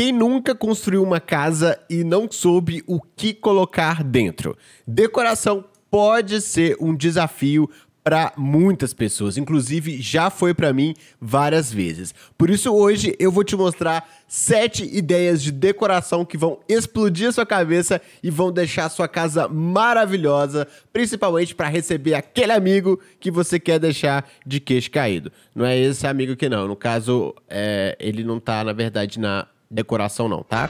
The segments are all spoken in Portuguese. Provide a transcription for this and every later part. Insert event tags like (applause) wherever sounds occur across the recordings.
Quem nunca construiu uma casa e não soube o que colocar dentro? Decoração pode ser um desafio para muitas pessoas, inclusive já foi para mim várias vezes. Por isso hoje eu vou te mostrar sete ideias de decoração que vão explodir a sua cabeça e vão deixar a sua casa maravilhosa, principalmente para receber aquele amigo que você quer deixar de queixo caído. Não é esse amigo que não, no caso é, ele não tá na verdade na decoração não, tá?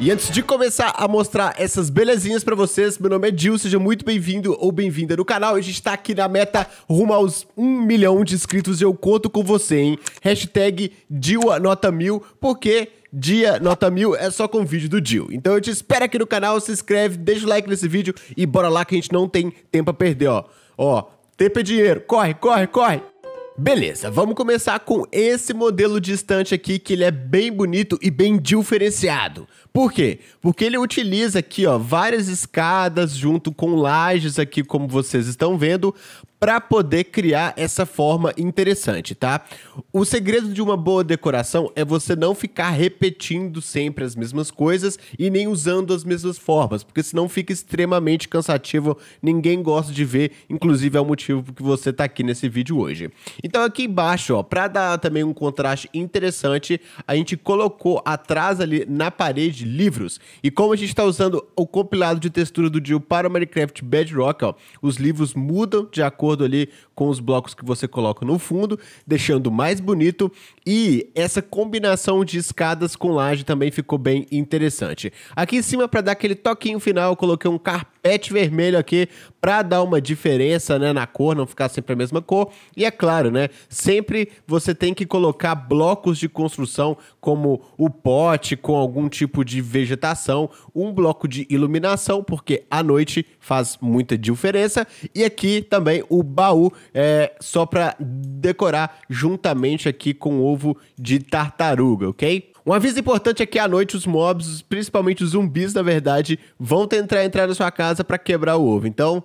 E antes de começar a mostrar essas belezinhas pra vocês, meu nome é Dil, seja muito bem-vindo ou bem-vinda no canal. A gente tá aqui na meta rumo aos 1 milhão de inscritos e eu conto com você, hein? Hashtag Dil Nota Mil, porque dia nota mil é só com vídeo do Dil. Então eu te espero aqui no canal, se inscreve, deixa o like nesse vídeo e bora lá que a gente não tem tempo a perder, ó. Ó, tempo é dinheiro, corre, corre, corre! Beleza, vamos começar com esse modelo de estante aqui, que ele é bem bonito e bem diferenciado. Por quê? Porque ele utiliza aqui, ó, várias escadas junto com lajes aqui, como vocês estão vendo, para poder criar essa forma interessante, tá? O segredo de uma boa decoração é você não ficar repetindo sempre as mesmas coisas e nem usando as mesmas formas, porque senão fica extremamente cansativo, ninguém gosta de ver, inclusive é o motivo que você tá aqui nesse vídeo hoje. Então aqui embaixo, ó, para dar também um contraste interessante, a gente colocou atrás ali na parede livros. E como a gente está usando o compilado de textura do Dio para o Minecraft Bedrock, ó, os livros mudam de acordo acordo ali com os blocos que você coloca no fundo, deixando mais bonito. E essa combinação de escadas com laje também ficou bem interessante. Aqui em cima, para dar aquele toquinho final, eu coloquei um carpete vermelho aqui para dar uma diferença né, na cor, não ficar sempre a mesma cor. E é claro, né? Sempre você tem que colocar blocos de construção, como o pote com algum tipo de vegetação, um bloco de iluminação, porque à noite faz muita diferença. E aqui também o baú é, só para decorar juntamente aqui com ovo de tartaruga, ok? Um aviso importante é que à noite os mobs, principalmente os zumbis, na verdade, vão tentar entrar na sua casa para quebrar o ovo. Então,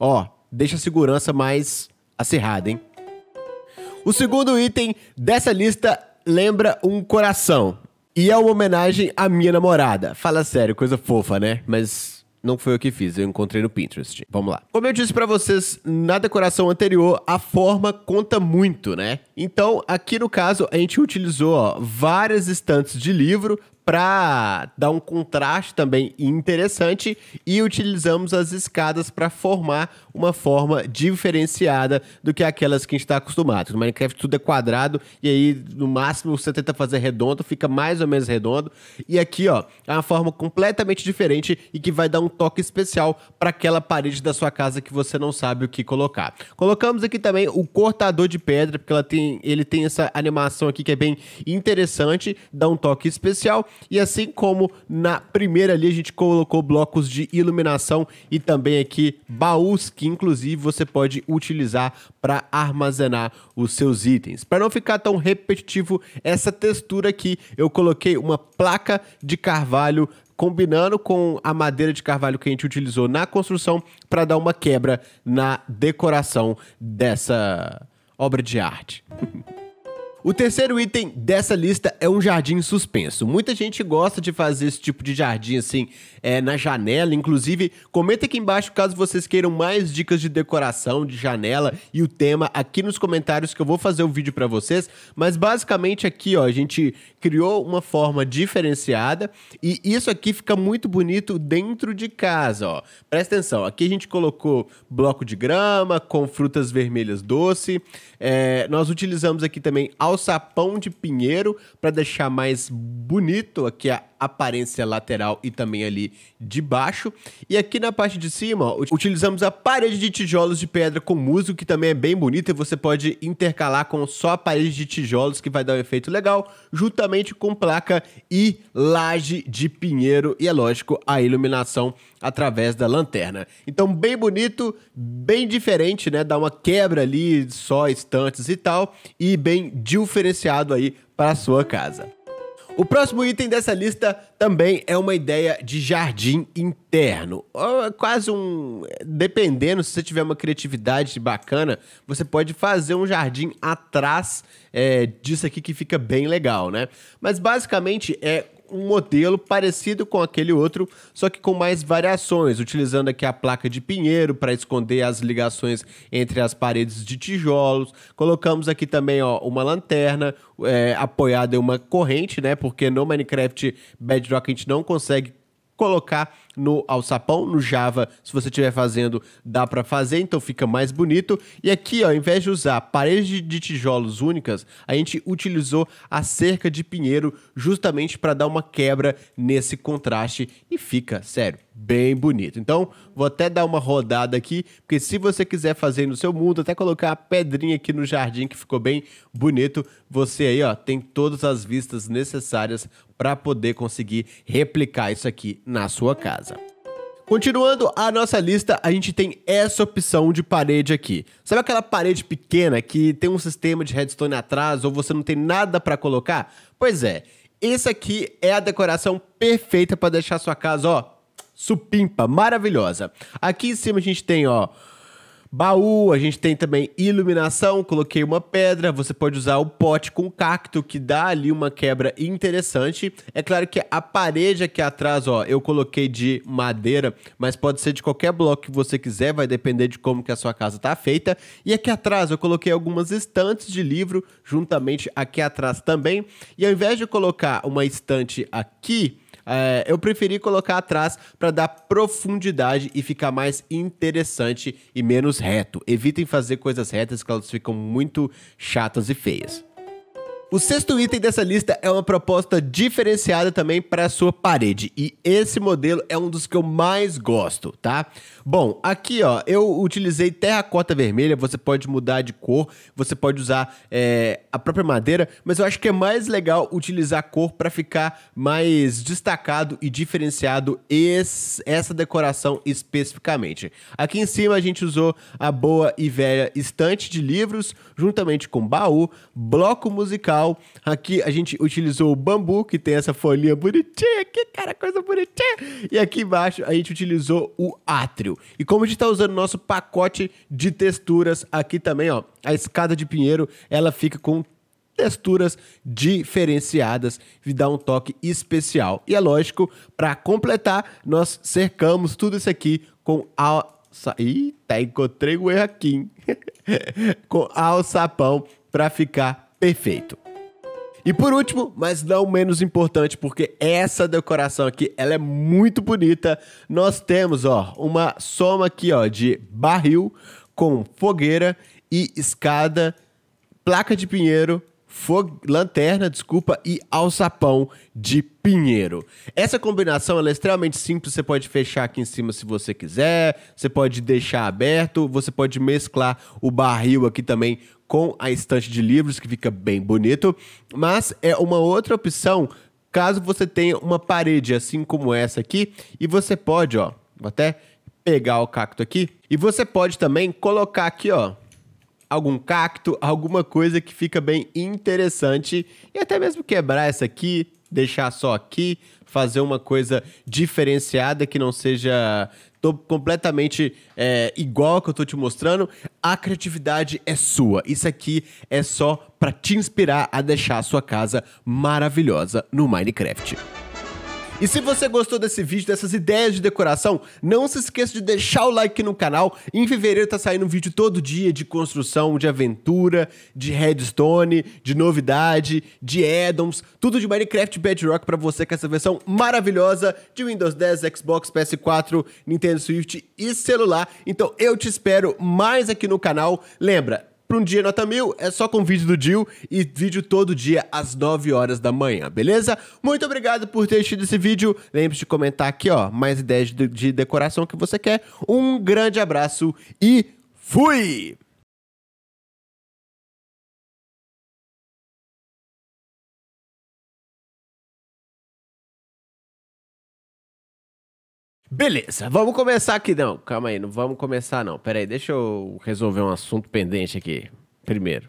ó, deixa a segurança mais acirrada, hein? O segundo item dessa lista lembra um coração. E é uma homenagem à minha namorada. Fala sério, coisa fofa, né? Mas não foi eu que fiz, eu encontrei no Pinterest. Vamos lá. Como eu disse para vocês na decoração anterior, a forma conta muito, né? Então, aqui no caso, a gente utilizou ó, várias estantes de livro para dar um contraste também interessante e utilizamos as escadas para formar uma forma diferenciada do que aquelas que a gente está acostumado. No Minecraft tudo é quadrado e aí no máximo você tenta fazer redondo, fica mais ou menos redondo. E aqui, ó, é uma forma completamente diferente e que vai dar um toque especial para aquela parede da sua casa que você não sabe o que colocar. Colocamos aqui também o cortador de pedra, porque ela tem, ele tem essa animação aqui que é bem interessante, dá um toque especial. E assim como na primeira ali a gente colocou blocos de iluminação e também aqui baús que inclusive você pode utilizar para armazenar os seus itens. Para não ficar tão repetitivo essa textura aqui, eu coloquei uma placa de carvalho combinando com a madeira de carvalho que a gente utilizou na construção para dar uma quebra na decoração dessa obra de arte. (laughs) O terceiro item dessa lista é um jardim suspenso. Muita gente gosta de fazer esse tipo de jardim assim é, na janela. Inclusive, comenta aqui embaixo caso vocês queiram mais dicas de decoração de janela e o tema aqui nos comentários que eu vou fazer o um vídeo para vocês. Mas basicamente aqui, ó, a gente criou uma forma diferenciada e isso aqui fica muito bonito dentro de casa, ó. Presta atenção, aqui a gente colocou bloco de grama com frutas vermelhas doce. É, nós utilizamos aqui também alçapão de pinheiro para deixar mais bonito aqui a aparência lateral e também ali de baixo. E aqui na parte de cima, ó, utilizamos a parede de tijolos de pedra com musgo, que também é bem bonita e você pode intercalar com só a parede de tijolos, que vai dar um efeito legal, juntamente com placa e laje de pinheiro e, é lógico, a iluminação através da lanterna. Então, bem bonito, bem diferente, né? Dá uma quebra ali, só estantes e tal, e bem diferenciado aí para sua casa. O próximo item dessa lista também é uma ideia de jardim interno. Quase um. Dependendo, se você tiver uma criatividade bacana, você pode fazer um jardim atrás é, disso aqui que fica bem legal, né? Mas basicamente é um modelo parecido com aquele outro, só que com mais variações, utilizando aqui a placa de pinheiro para esconder as ligações entre as paredes de tijolos. Colocamos aqui também ó, uma lanterna é, apoiada em uma corrente, né? Porque no Minecraft Bedrock a gente não consegue colocar no alçapão, no Java, se você estiver fazendo, dá para fazer, então fica mais bonito. E aqui, ó, ao invés de usar paredes de tijolos únicas, a gente utilizou a cerca de pinheiro justamente para dar uma quebra nesse contraste e fica, sério, bem bonito. Então, vou até dar uma rodada aqui, porque se você quiser fazer no seu mundo, até colocar a pedrinha aqui no jardim que ficou bem bonito, você aí, ó, tem todas as vistas necessárias para poder conseguir replicar isso aqui na sua casa. Continuando a nossa lista, a gente tem essa opção de parede aqui. Sabe aquela parede pequena que tem um sistema de redstone atrás ou você não tem nada para colocar? Pois é, esse aqui é a decoração perfeita para deixar sua casa, ó, supimpa, maravilhosa. Aqui em cima a gente tem, ó, Baú, a gente tem também iluminação, coloquei uma pedra, você pode usar o pote com cacto, que dá ali uma quebra interessante. É claro que a parede aqui atrás, ó, eu coloquei de madeira, mas pode ser de qualquer bloco que você quiser, vai depender de como que a sua casa está feita. E aqui atrás eu coloquei algumas estantes de livro, juntamente aqui atrás também. E ao invés de colocar uma estante aqui, é, eu preferi colocar atrás para dar profundidade e ficar mais interessante e menos reto. Evitem fazer coisas retas que elas ficam muito chatas e feias. O sexto item dessa lista é uma proposta diferenciada também para a sua parede. E esse modelo é um dos que eu mais gosto, tá? Bom, aqui ó, eu utilizei terracota vermelha, você pode mudar de cor, você pode usar é, a própria madeira, mas eu acho que é mais legal utilizar cor para ficar mais destacado e diferenciado esse, essa decoração especificamente. Aqui em cima a gente usou a boa e velha estante de livros, juntamente com baú, bloco musical Aqui a gente utilizou o bambu, que tem essa folhinha bonitinha aqui, cara, coisa bonitinha. E aqui embaixo a gente utilizou o átrio. E como a gente está usando nosso pacote de texturas aqui também, ó, a escada de pinheiro, ela fica com texturas diferenciadas e dá um toque especial. E é lógico, para completar, nós cercamos tudo isso aqui com a Eita, encontrei o erro aqui. (laughs) com alçapão para ficar perfeito. E por último, mas não menos importante, porque essa decoração aqui, ela é muito bonita. Nós temos, ó, uma soma aqui, ó, de barril com fogueira e escada, placa de pinheiro, lanterna, desculpa, e alçapão de pinheiro. Essa combinação é extremamente simples, você pode fechar aqui em cima se você quiser, você pode deixar aberto, você pode mesclar o barril aqui também com a estante de livros, que fica bem bonito, mas é uma outra opção caso você tenha uma parede assim como essa aqui, e você pode, ó, vou até pegar o cacto aqui, e você pode também colocar aqui, ó, algum cacto, alguma coisa que fica bem interessante, e até mesmo quebrar essa aqui, deixar só aqui, fazer uma coisa diferenciada que não seja tô completamente é, igual ao que eu tô te mostrando. A criatividade é sua. Isso aqui é só para te inspirar a deixar a sua casa maravilhosa no Minecraft. E se você gostou desse vídeo, dessas ideias de decoração, não se esqueça de deixar o like no canal. Em fevereiro tá saindo um vídeo todo dia de construção, de aventura, de redstone, de novidade, de addons, tudo de Minecraft Bedrock para você com essa versão maravilhosa de Windows 10, Xbox, PS4, Nintendo Switch e celular. Então eu te espero mais aqui no canal. Lembra, para um dia nota mil, é só com vídeo do Dil e vídeo todo dia às 9 horas da manhã, beleza? Muito obrigado por ter assistido esse vídeo. Lembre-se de comentar aqui, ó, mais ideias de, de decoração que você quer. Um grande abraço e fui! Beleza, vamos começar aqui. Não, calma aí, não vamos começar não. Pera aí, deixa eu resolver um assunto pendente aqui primeiro.